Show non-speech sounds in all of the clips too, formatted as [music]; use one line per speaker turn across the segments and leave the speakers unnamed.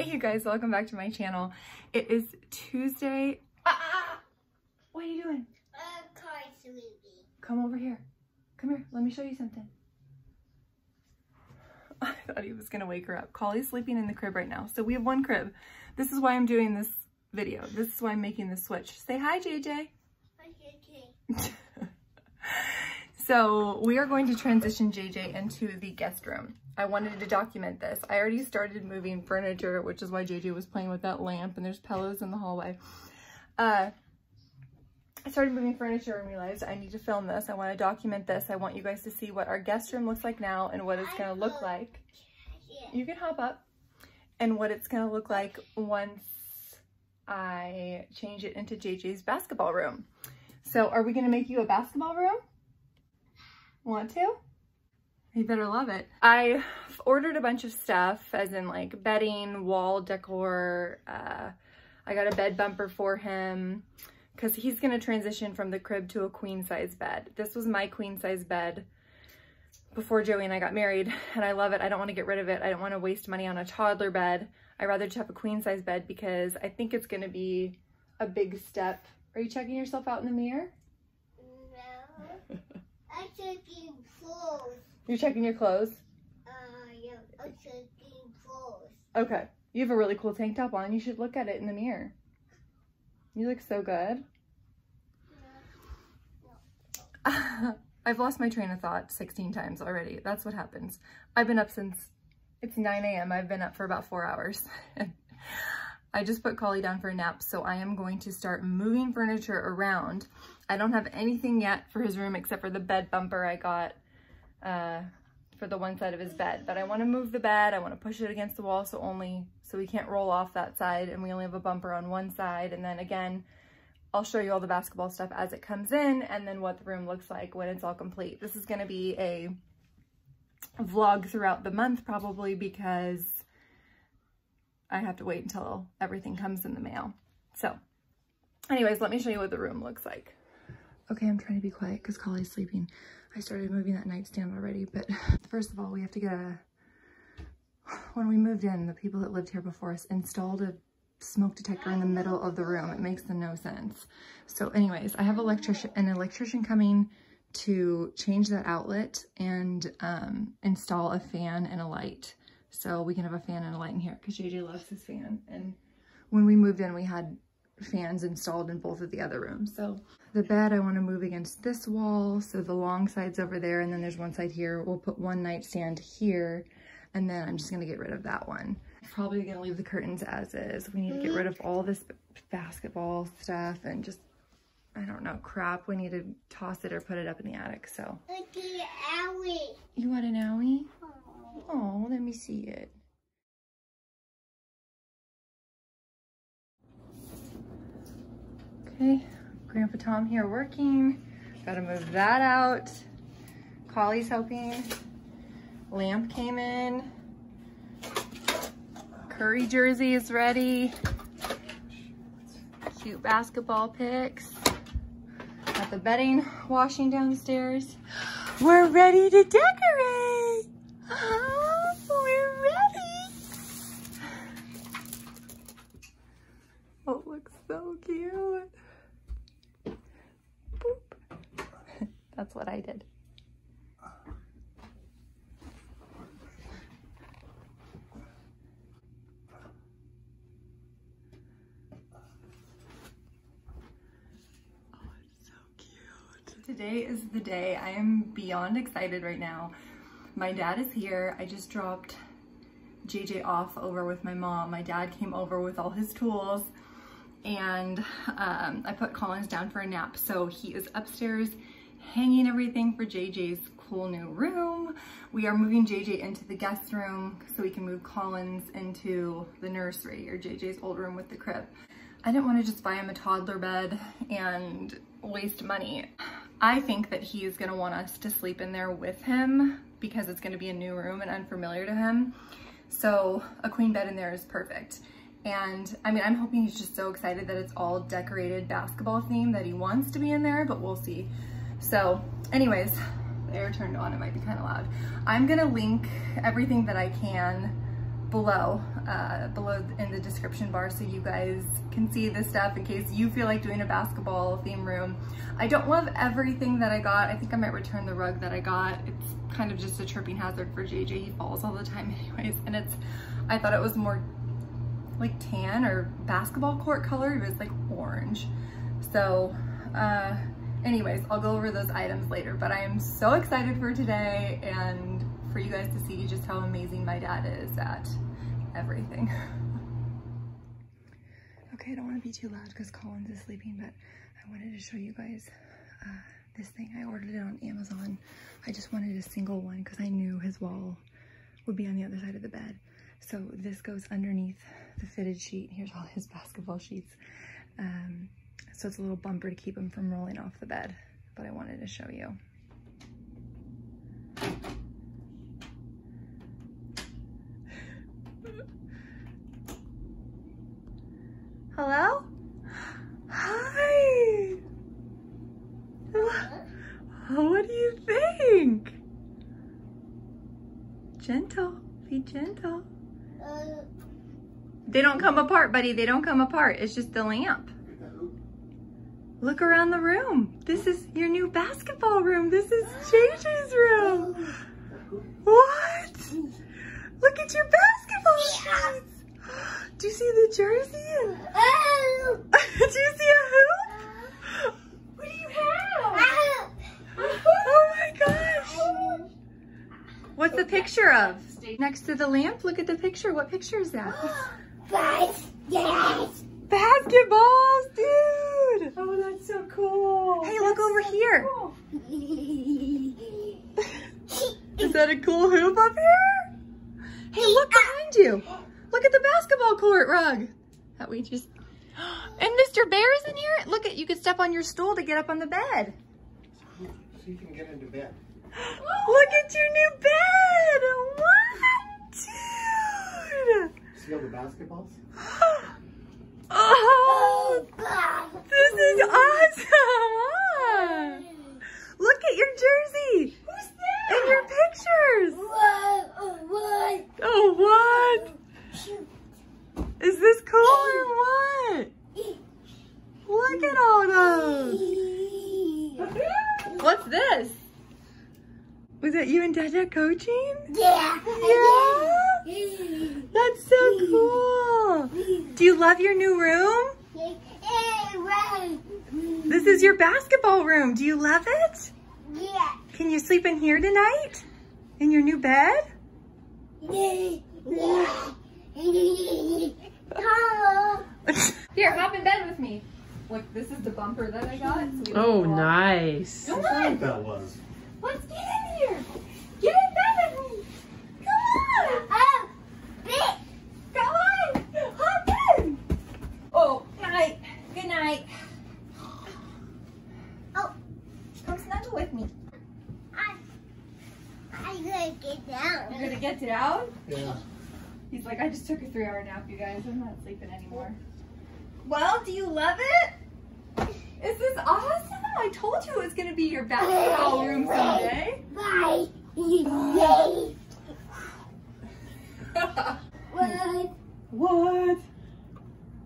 Hey you guys, welcome back to my channel. It is Tuesday. Ah, ah, ah. What are you doing?
Uh, car sleeping.
Come over here. Come here, let me show you something. [laughs] I thought he was gonna wake her up. Collie's sleeping in the crib right now. So we have one crib. This is why I'm doing this video. This is why I'm making the switch. Say hi, JJ.
Okay. [laughs]
so we are going to transition JJ into the guest room. I wanted to document this. I already started moving furniture, which is why JJ was playing with that lamp and there's pillows in the hallway. Uh, I started moving furniture and realized I need to film this. I want to document this. I want you guys to see what our guest room looks like now and what it's going to look like. You can hop up. And what it's going to look like once I change it into JJ's basketball room. So are we going to make you a basketball room? Want to? You better love it. I ordered a bunch of stuff as in like bedding, wall decor. Uh, I got a bed bumper for him because he's going to transition from the crib to a queen size bed. This was my queen size bed before Joey and I got married and I love it. I don't want to get rid of it. I don't want to waste money on a toddler bed. I rather just have a queen size bed because I think it's going to be a big step. Are you checking yourself out in the mirror?
I'm checking clothes.
You're checking your clothes?
Uh, yeah, I'm checking clothes.
Okay. You have a really cool tank top on. You should look at it in the mirror. You look so good. [laughs] I've lost my train of thought 16 times already. That's what happens. I've been up since it's 9 a.m. I've been up for about four hours. [laughs] I just put Collie down for a nap, so I am going to start moving furniture around. I don't have anything yet for his room except for the bed bumper I got uh, for the one side of his bed. But I want to move the bed. I want to push it against the wall so only so we can't roll off that side and we only have a bumper on one side. And then again, I'll show you all the basketball stuff as it comes in and then what the room looks like when it's all complete. This is going to be a vlog throughout the month probably because I have to wait until everything comes in the mail. So anyways, let me show you what the room looks like. Okay, I'm trying to be quiet because Collie's sleeping. I started moving that nightstand already, but [laughs] first of all, we have to get a, when we moved in, the people that lived here before us installed a smoke detector in the middle of the room. It makes no sense. So anyways, I have electrician, an electrician coming to change that outlet and um, install a fan and a light. So we can have a fan and a light in here because JJ loves his fan. And when we moved in, we had fans installed in both of the other rooms. So the bed I want to move against this wall. So the long side's over there and then there's one side here. We'll put one nightstand here and then I'm just going to get rid of that one. Probably going to leave the curtains as is. We need to get rid of all this basketball stuff and just, I don't know, crap. We need to toss it or put it up in the attic. So.
Look at Owie.
You want an owie? Oh, let me see it. Okay, Grandpa Tom here working. Gotta move that out. Collie's helping. Lamp came in. Curry jersey is ready. Cute basketball picks. Got the bedding washing downstairs. We're ready to decorate. Oh, [gasps] we're ready. [sighs] Oh, it looks so cute. That's what I did. Today is the day. I am beyond excited right now. My dad is here. I just dropped JJ off over with my mom. My dad came over with all his tools and um, I put Collins down for a nap. So he is upstairs hanging everything for JJ's cool new room. We are moving JJ into the guest room so we can move Collins into the nursery or JJ's old room with the crib. I didn't want to just buy him a toddler bed and waste money. I think that he is gonna want us to sleep in there with him because it's gonna be a new room and unfamiliar to him. So a queen bed in there is perfect. And I mean, I'm hoping he's just so excited that it's all decorated basketball theme that he wants to be in there, but we'll see. So anyways, the air turned on, it might be kind of loud. I'm gonna link everything that I can below, uh, below in the description bar so you guys can see the stuff in case you feel like doing a basketball theme room. I don't love everything that I got. I think I might return the rug that I got. It's kind of just a tripping hazard for JJ. He falls all the time [laughs] anyways. And it's, I thought it was more like tan or basketball court color. It was like orange. So, uh, anyways, I'll go over those items later, but I am so excited for today and for you guys to see just how amazing my dad is at everything. [laughs] okay, I don't want to be too loud because Collins is sleeping, but I wanted to show you guys uh, this thing. I ordered it on Amazon. I just wanted a single one because I knew his wall would be on the other side of the bed. So this goes underneath the fitted sheet. Here's all his basketball sheets. Um, so it's a little bumper to keep him from rolling off the bed, but I wanted to show you. Hello? Hi! What do you think? Gentle, be gentle.
Uh,
They don't come apart, buddy. They don't come apart. It's just the lamp. Look around the room. This is your new basketball room. This is JJ's room. What? Look at your basketball sheets. Do you see the jersey?
oh, [laughs]
Do you see a hoop? What do you have? Oh my gosh. What's the picture of? Next to the lamp? Look at the picture. What picture is that? [gasps]
yes.
Basketballs, dude.
Oh, that's so cool.
Hey, look over here.
Cool. [laughs]
Is that a cool hoop up here? Hey, look ah. behind you. Look at the basketball court rug that we just. [gasps] And Mr. Bear's in here. Look at you can step on your stool to get up on the bed.
So you can get into bed. [gasps]
Look at your new bed. What, dude?
See all the basketballs? [gasps] [laughs]
Oh,
oh
this is awesome. Ah. Look at your jersey.
Who's that?
And your pictures.
What? What?
Oh, what? Is this cool or what? Look at all those. [laughs] What's this? Was that you and Dada coaching?
Yeah.
Yeah? [laughs] That's so cool. Do you love your new room? This is your basketball room. Do you love it?
Yeah.
Can you sleep in here tonight? In your new bed?
Hello. [laughs]
Here, hop in bed with me. Look, this is the bumper that I got. so
Oh, nice.
Come
I
on.
think that was.
Let's get in here. Get in bed with me. Come on.
Oh, big.
Come on. Hop in. Oh, night. Good night.
Oh,
Come snuggle with me.
I, I'm gonna get down.
You're gonna get down?
Yeah.
He's like, I just took a three hour nap, you guys. I'm not sleeping anymore. Well, do you love it? Is this awesome? I told you it was gonna be your basketball room someday.
Bye. Yay. What?
what?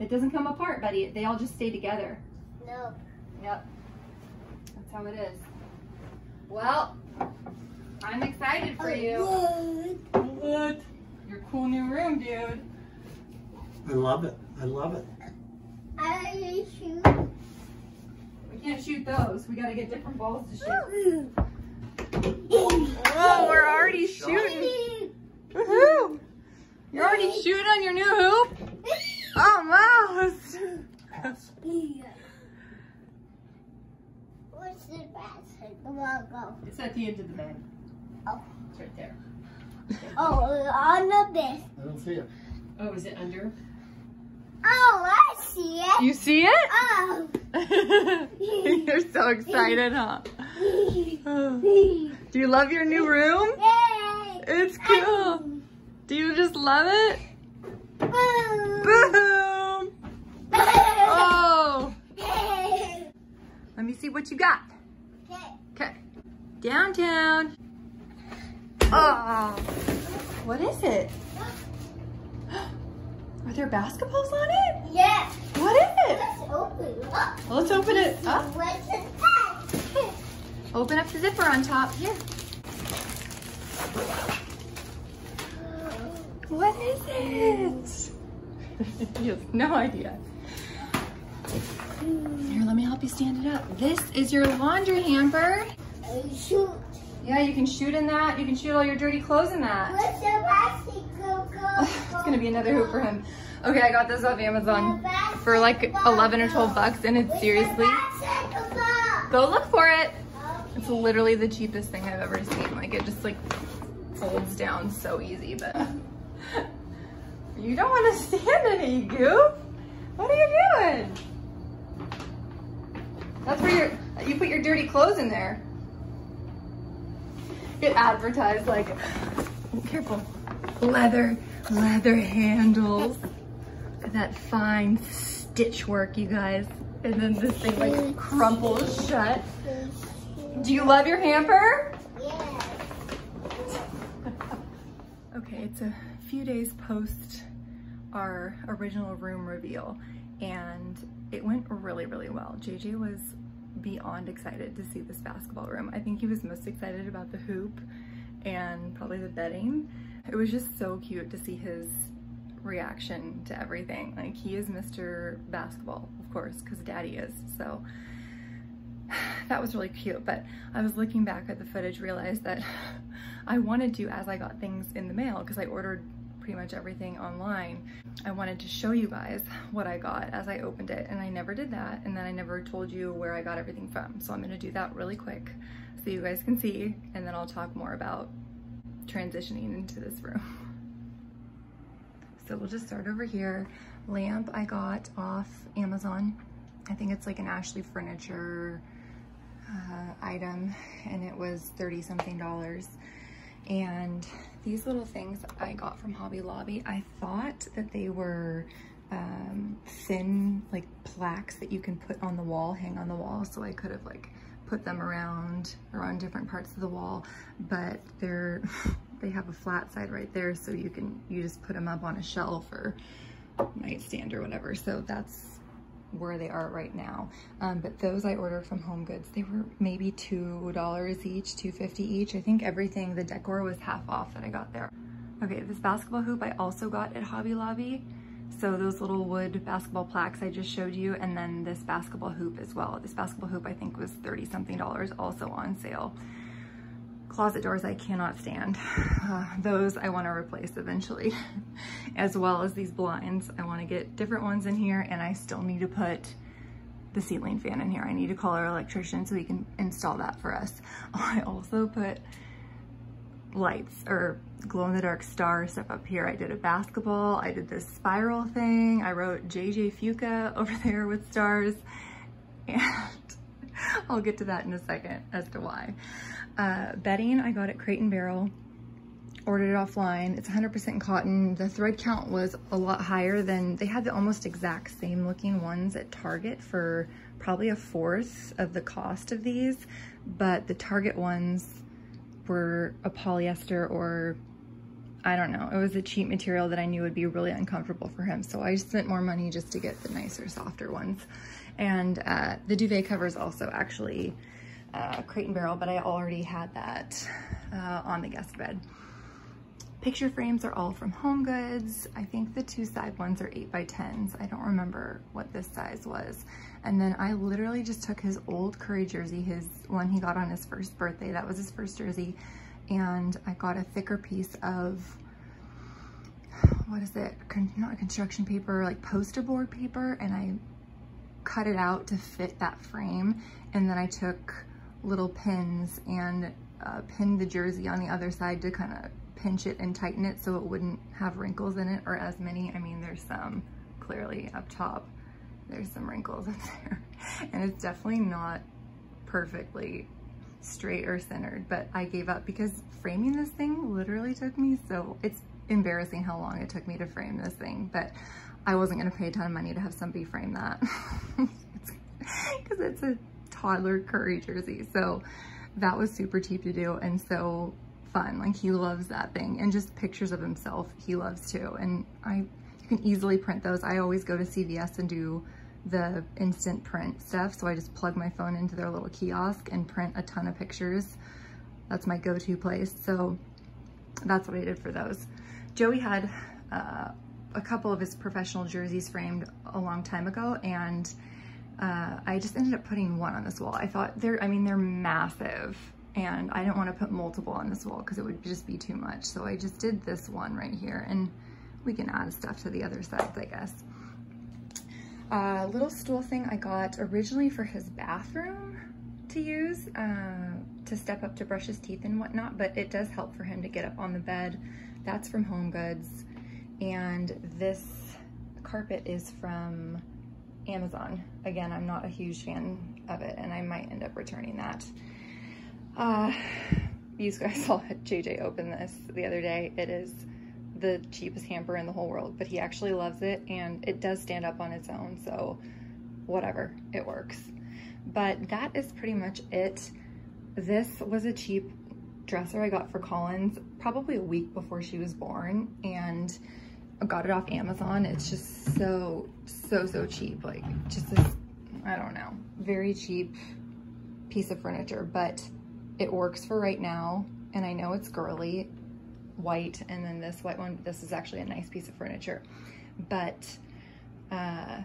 It doesn't come apart, buddy. They all just stay together.
No.
Yep. That's how it is. Well, I'm excited for you.
What?
What? Your cool new room, dude.
I love it. I love it.
I shoot.
We can't shoot those. We gotta get different balls to shoot.
Oh,
Whoa, we're already shooting. Woohoo! You're already shooting on your new hoop? Oh, mouse!
Pass.
What's the basket? Come.
It's at the end of the bed.
Oh.
It's right there.
Oh, on the bed.
I don't see it.
Oh, is it under?
Oh, I see it.
You see it?
Oh. [laughs]
You're so excited, huh?
Yay. [laughs]
Do you love your new room? It's cool. Do you just love it?
Boom.
Boom! Oh! Let me see what you got. Okay. Downtown. Oh. What is it? [gasps] Are there basketballs on it?
Yes.
What is it?
Let's open up.
Let's open it up. Open up the zipper on top. Here. What is it? [laughs] you have no idea. Here, let me help you stand it up. This is your laundry hamper.
Shoot.
Yeah, you can shoot in that. You can shoot all your dirty clothes in that.
What's the basket go go? [laughs]
it's gonna be another hoop for him. Okay, I got this off Amazon for like 11 or 12 bucks and it's seriously, go look for it. It's literally the cheapest thing I've ever seen. Like it just like folds down so easy, but [laughs] you don't want to stand in it, you goof. What are you doing? That's where your you put your dirty clothes in there. It advertised like, [sighs] careful, leather, leather handles. That fine stitch work, you guys. And then this thing like crumples shut. Do you love your hamper?
Yes.
Okay, it's a few days post our original room reveal and it went really, really well. JJ was beyond excited to see this basketball room. I think he was most excited about the hoop and probably the bedding. It was just so cute to see his reaction to everything. Like he is Mr. Basketball, of course, because daddy is. So [sighs] that was really cute. But I was looking back at the footage, realized that [sighs] I wanted to, as I got things in the mail, because I ordered pretty much everything online, I wanted to show you guys what I got as I opened it. And I never did that. And then I never told you where I got everything from. So I'm gonna do that really quick so you guys can see. And then I'll talk more about transitioning into this room. [laughs] So we'll just start over here. Lamp I got off Amazon. I think it's like an Ashley Furniture uh, item and it was 30 something dollars. And these little things I got from Hobby Lobby, I thought that they were um, thin like plaques that you can put on the wall, hang on the wall. So I could have like put them around around different parts of the wall, but they're [laughs] they have a flat side right there so you can you just put them up on a shelf or nightstand or whatever so that's where they are right now. Um, but those I ordered from Home Goods they were maybe two dollars each 2.50 each. I think everything the decor was half off that I got there. Okay this basketball hoop I also got at Hobby Lobby. So those little wood basketball plaques I just showed you and then this basketball hoop as well. This basketball hoop I think was 30 something dollars also on sale closet doors I cannot stand. [sighs] Uh, those I want to replace eventually, [laughs] as well as these blinds. I want to get different ones in here and I still need to put the ceiling fan in here. I need to call our electrician so he can install that for us. [laughs] I also put lights or glow in the dark star stuff up here. I did a basketball, I did this spiral thing. I wrote JJ Fuca [laughs] over there with stars and I'll get to that in a second as to why. Uh, bedding I got at Crate and Barrel, ordered it offline. It's 100% cotton. The thread count was a lot higher than, they had the almost exact same looking ones at Target for probably a fourth of the cost of these, but the Target ones were a polyester or I don't know. It was a cheap material that I knew would be really uncomfortable for him. So I spent more money just to get the nicer, softer ones. And uh, the duvet covers also actually uh, Crate and Barrel, but I already had that uh, on the guest bed. Picture frames are all from Home Goods. I think the two side ones are 8 by 10s. I don't remember what this size was. And then I literally just took his old Curry jersey, his one he got on his first birthday. That was his first jersey. And I got a thicker piece of, what is it? Con not construction paper, like poster board paper. And I cut it out to fit that frame. And then I took little pins and uh, pinned the jersey on the other side to kind of pinch it and tighten it so it wouldn't have wrinkles in it or as many. I mean, there's some clearly up top. There's some wrinkles [laughs] up there. And it's definitely not perfectly straight or centered, but I gave up because framing this thing literally took me so, it's embarrassing how long it took me to frame this thing, but I wasn't gonna pay a ton of money to have somebody frame that. Because [laughs] it's, it's a toddler Curry jersey. So that was super cheap to do and so fun. Like he loves that thing and just pictures of himself he loves too. And I, you can easily print those. I always go to CVS and do the instant print stuff. So I just plug my phone into their little kiosk and print a ton of pictures. That's my go-to place. So that's what I did for those. Joey had uh, a couple of his professional jerseys framed a long time ago and uh, I just ended up putting one on this wall. I thought they're, I mean, they're massive and I didn't want to put multiple on this wall because it would just be too much. So I just did this one right here and we can add stuff to the other sides, I guess. A uh, little stool thing I got originally for his bathroom to use uh, to step up to brush his teeth and whatnot, but it does help for him to get up on the bed. That's from Home Goods. And this carpet is from Amazon. Again, I'm not a huge fan of it and I might end up returning that. Uh, you guys saw [laughs] JJ open this the other day. It is the cheapest hamper in the whole world, but he actually loves it and it does stand up on its own. So whatever, it works. But that is pretty much it. This was a cheap dresser I got for Collins probably a week before she was born and got it off Amazon. It's just so, so, so cheap. Like just this, I don't know, very cheap piece of furniture, but it works for right now. And I know it's girly, white, and then this white one, this is actually a nice piece of furniture, but uh,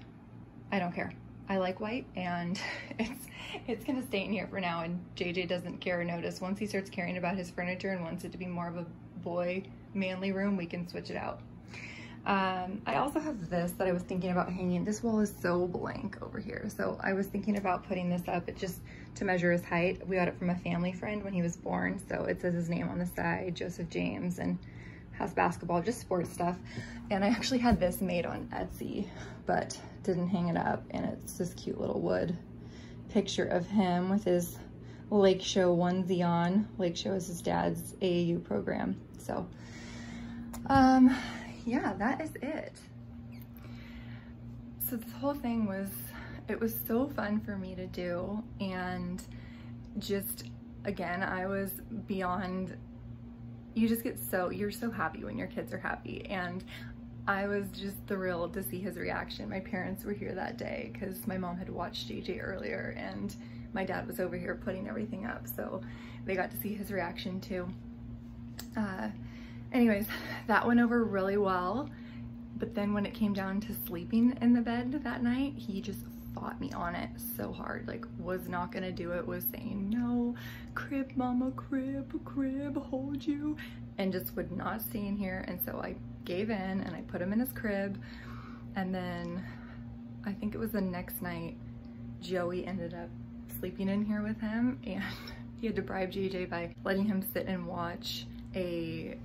I don't care. I like white and [laughs] it's it's gonna stay in here for now and JJ doesn't care or notice. Once he starts caring about his furniture and wants it to be more of a boy manly room, we can switch it out. Um, I also have this that I was thinking about hanging. This wall is so blank over here. So I was thinking about putting this up just to measure his height. We got it from a family friend when he was born. So it says his name on the side, Joseph James, and has basketball, just sports stuff. And I actually had this made on Etsy, but didn't hang it up. And it's this cute little wood picture of him with his Lake Show onesie on. Lake Show is his dad's AAU program. So, um, yeah, that is it. So this whole thing was, it was so fun for me to do. And just, again, I was beyond, you just get so, you're so happy when your kids are happy. And I was just thrilled to see his reaction. My parents were here that day because my mom had watched JJ earlier and my dad was over here putting everything up. So they got to see his reaction too. Uh, anyways, that went over really well. But then when it came down to sleeping in the bed that night, he just fought me on it so hard. Like was not gonna do it, was saying, no, crib mama, crib, crib, hold you. And just would not stay in here. And so I gave in and I put him in his crib. And then I think it was the next night, Joey ended up sleeping in here with him and [laughs] he had to bribe JJ by letting him sit and watch a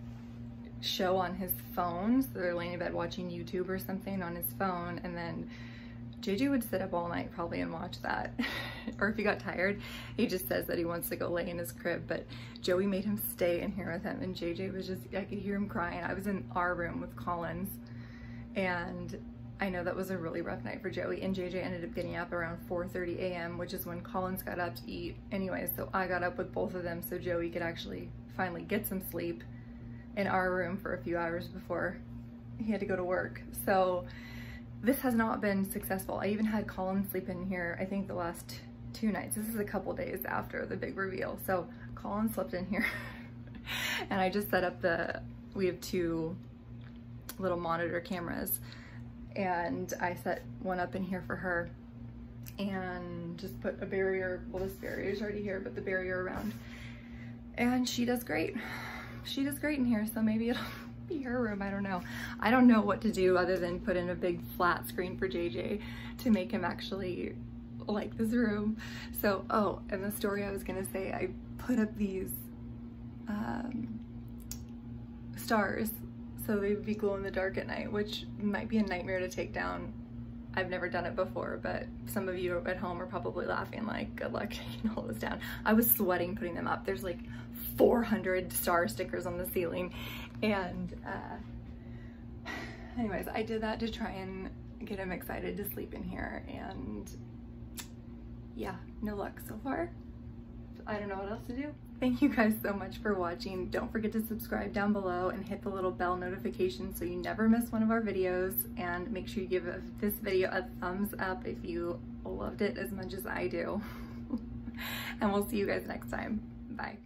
show on his phone. So they're laying in bed watching YouTube or something on his phone. And then JJ would sit up all night probably and watch that. [laughs] or if he got tired, he just says that he wants to go lay in his crib. But Joey made him stay in here with him. And JJ was just, I could hear him crying. I was in our room with Collins. And I know that was a really rough night for Joey. And JJ ended up getting up around 4.30 a.m., which is when Collins got up to eat anyway. So I got up with both of them so Joey could actually finally get some sleep in our room for a few hours before he had to go to work. So this has not been successful. I even had Colin sleep in here, I think the last two nights. This is a couple days after the big reveal. So Colin slept in here [laughs] and I just set up the, we have two little monitor cameras and I set one up in here for her and just put a barrier, well this barrier is already here, but the barrier around. And she does great she does great in here, so maybe it'll [laughs] be her room, I don't know. I don't know what to do other than put in a big flat screen for JJ to make him actually like this room. So, oh, and the story I was gonna say, I put up these um, stars so they'd be glow in the dark at night, which might be a nightmare to take down. I've never done it before, but some of you at home are probably laughing like, good luck [laughs] taking all this down. I was sweating putting them up. There's like 400 star stickers on the ceiling. And uh, [sighs] anyways, I did that to try and get him excited to sleep in here. And yeah, no luck so far. I don't know what else to do. Thank you guys so much for watching. Don't forget to subscribe down below and hit the little bell notification so you never miss one of our videos. And make sure you give this video a thumbs up if you loved it as much as I do. [laughs] and we'll see you guys next time. Bye.